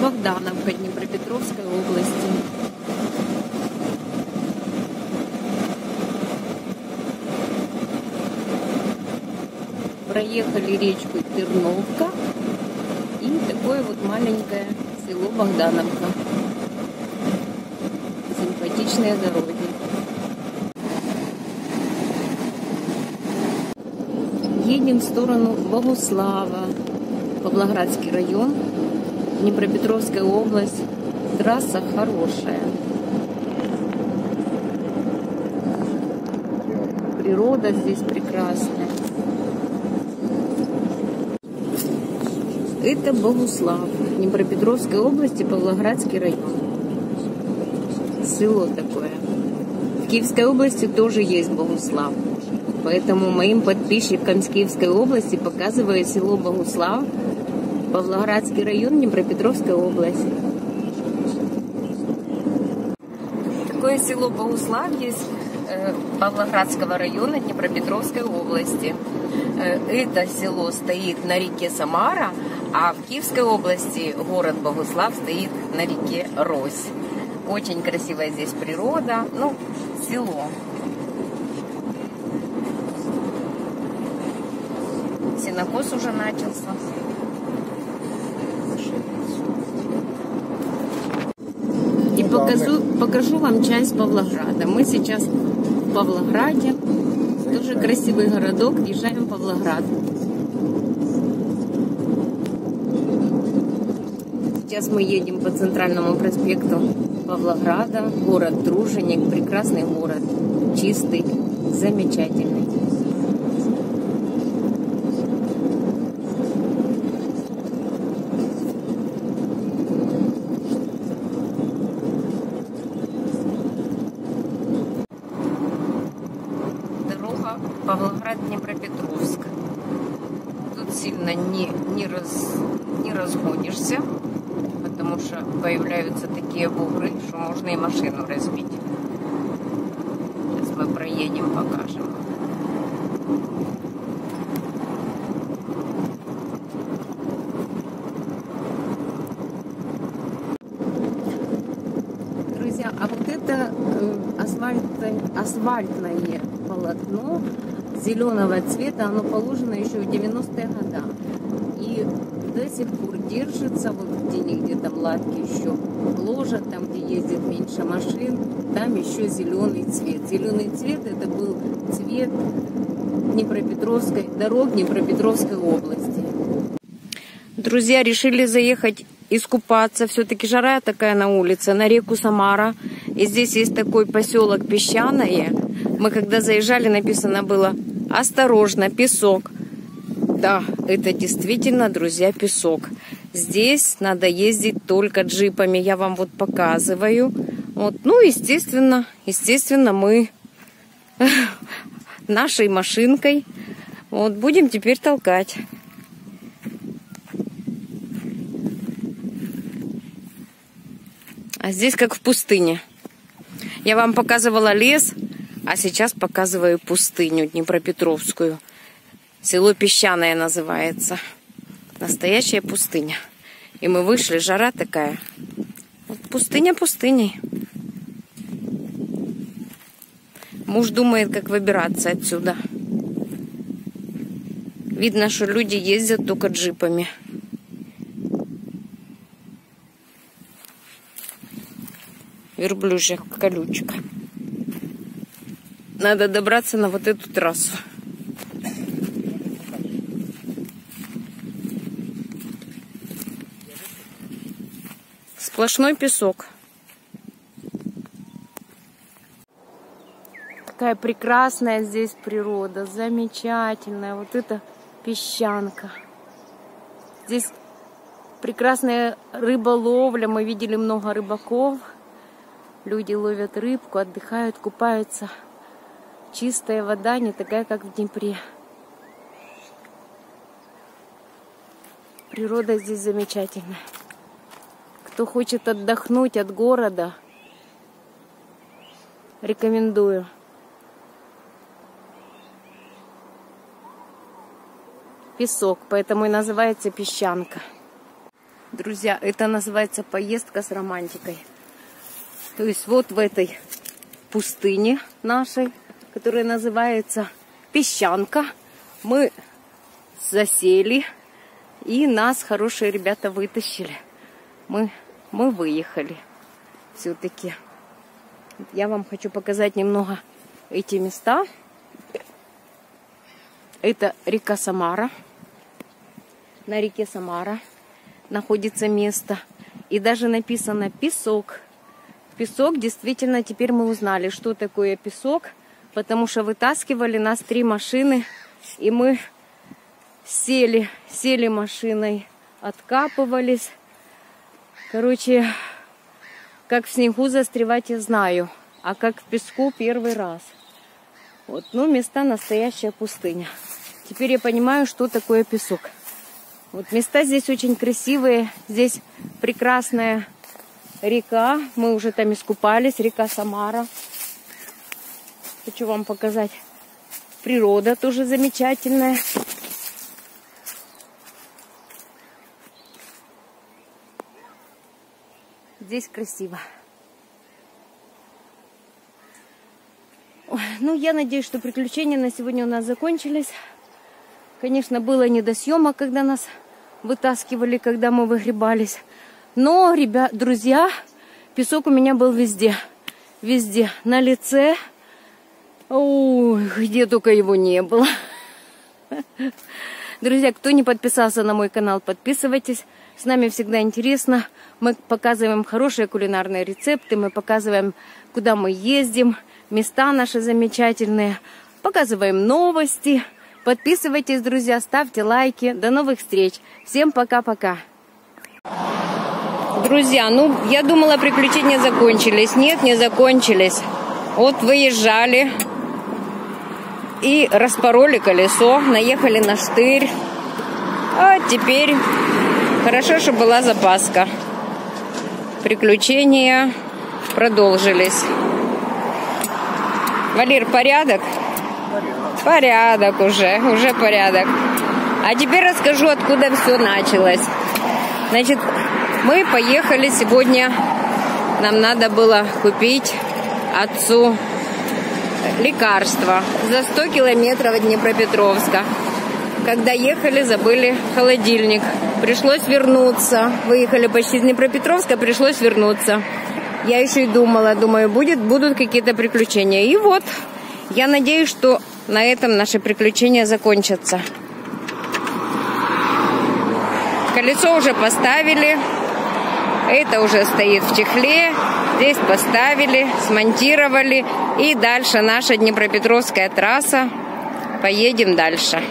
Богдановка Днепропетровской области. Проехали речку Терновка и такое вот маленькое село Богдановка. Симпатичные дороги. Едем в сторону Богуслава, Павлоградский район, Днепропетровская область. Трасса хорошая. Природа здесь прекрасная. Это Богуслав, Днепропетровской области, Павлоградский район. Село такое. В Киевской области тоже есть Богуслав. Поэтому моим подписчикам с Киевской области показываю село Богуслав, Павлоградский район, Днепропетровская область. Такое село Богуслав есть э, Павлоградского района Днепропетровской области. Э, это село стоит на реке Самара, а в Киевской области город Богуслав стоит на реке Рось. Очень красивая здесь природа, ну, село. Синокос уже начался. Покажу, покажу вам часть Павлограда. Мы сейчас в Павлограде. Тоже красивый городок. Въезжаем в Павлоград. Сейчас мы едем по центральному проспекту Павлограда. Город Труженик. Прекрасный город. Чистый, замечательный. Сильно не, не, раз, не разгонишься, потому что появляются такие бугры, что можно и машину разбить. Сейчас мы проедем, покажем. Друзья, а вот это э, асфальтное, асфальтное полотно зеленого цвета, оно положено еще в 90-е годы. И до сих пор держится, вот где-нибудь там латки еще ложат, там, где ездит меньше машин, там еще зеленый цвет. Зеленый цвет это был цвет Днепропетровской, дорог Днепропетровской области. Друзья, решили заехать искупаться. Все-таки жара такая на улице, на реку Самара. И здесь есть такой поселок Песчаное. Мы когда заезжали, написано было «Осторожно, песок». Да, это действительно, друзья, песок. Здесь надо ездить только джипами. Я вам вот показываю. Вот. Ну, естественно, естественно, мы нашей машинкой вот будем теперь толкать. А здесь как в пустыне. Я вам показывала лес, а сейчас показываю пустыню Днепропетровскую. Село Песчаное называется. Настоящая пустыня. И мы вышли, жара такая. Вот пустыня пустыней. Муж думает, как выбираться отсюда. Видно, что люди ездят только джипами. верблюжья колючка. Надо добраться на вот эту трассу. Сплошной песок. Такая прекрасная здесь природа, замечательная. Вот это песчанка. Здесь прекрасная рыболовля. Мы видели много рыбаков. Люди ловят рыбку, отдыхают, купаются. Чистая вода, не такая, как в Днепре. Природа здесь замечательная. Кто хочет отдохнуть от города, рекомендую. Песок, поэтому и называется песчанка. Друзья, это называется поездка с романтикой. То есть вот в этой пустыне нашей, которая называется Песчанка, мы засели, и нас хорошие ребята вытащили. Мы, мы выехали все-таки. Я вам хочу показать немного эти места. Это река Самара. На реке Самара находится место. И даже написано песок. Песок, действительно, теперь мы узнали, что такое песок, потому что вытаскивали нас три машины, и мы сели, сели машиной, откапывались. Короче, как в снегу застревать я знаю, а как в песку первый раз. Вот, ну, места настоящая пустыня. Теперь я понимаю, что такое песок. Вот места здесь очень красивые. Здесь прекрасная река. Мы уже там искупались. Река Самара. Хочу вам показать. Природа тоже замечательная. Здесь красиво. Ну, я надеюсь, что приключения на сегодня у нас закончились. Конечно, было не до съемок, когда нас вытаскивали, когда мы выгребались. Но, ребят, друзья, песок у меня был везде. Везде. На лице. Ой, где только его не было. Друзья, кто не подписался на мой канал, подписывайтесь. С нами всегда интересно. Мы показываем хорошие кулинарные рецепты, мы показываем, куда мы ездим, места наши замечательные, показываем новости. Подписывайтесь, друзья, ставьте лайки. До новых встреч. Всем пока-пока. Друзья, ну, я думала, приключения закончились. Нет, не закончились. Вот выезжали и распороли колесо, наехали на штырь. А теперь хорошо, что была запаска. Приключения продолжились. Валер, порядок? Порядок уже, уже порядок. А теперь расскажу, откуда все началось. Значит, мы поехали сегодня, нам надо было купить отцу лекарства за 100 километров от Днепропетровска. Когда ехали, забыли холодильник. Пришлось вернуться. Выехали почти из Днепропетровска, пришлось вернуться. Я еще и думала, думаю, будет, будут какие-то приключения. И вот, я надеюсь, что на этом наши приключения закончатся. Колесо уже поставили. Это уже стоит в чехле. Здесь поставили, смонтировали. И дальше наша Днепропетровская трасса. Поедем дальше.